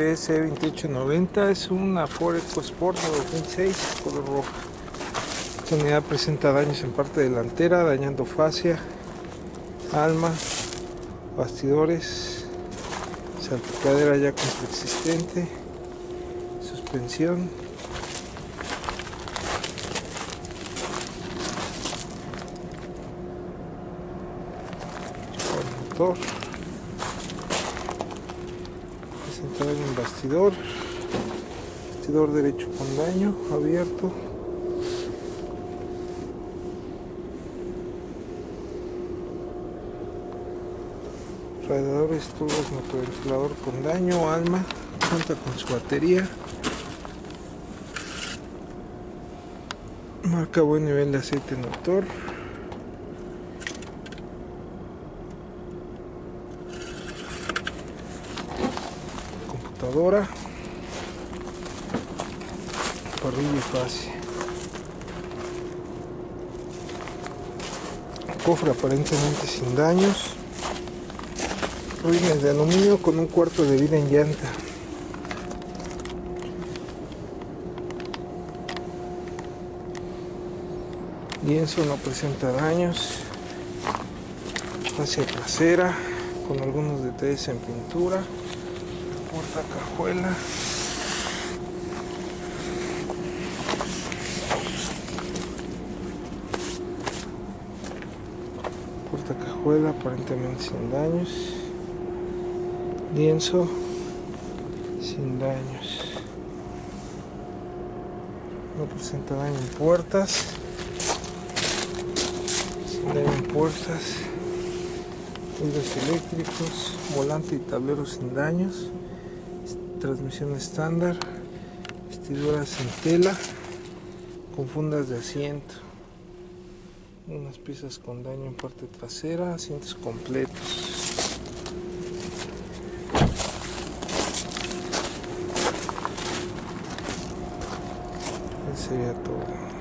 S2890 es una Ford EcoSport de 2006, color roja. Esta unidad presenta daños en parte delantera, dañando fascia, alma, bastidores, salpicadera ya existente, suspensión. motor presentado en bastidor. Bastidor derecho con daño abierto. Radiadores tubos motoventilador con daño alma cuenta con su batería. Marca buen nivel de aceite motor computadora. Parrilla fascia cofre aparentemente sin daños. Ruines de aluminio con un cuarto de vida en llanta. Lienzo no presenta daños. Fascia trasera con algunos detalles en pintura puerta cajuela puerta cajuela aparentemente sin daños. Lienzo sin daños. No presenta daño en puertas. Sin daño en puertas. Vidrios eléctricos volante y tablero sin daños transmisión estándar, vestiduras en tela, con fundas de asiento, unas piezas con daño en parte trasera, asientos completos. Sería todo.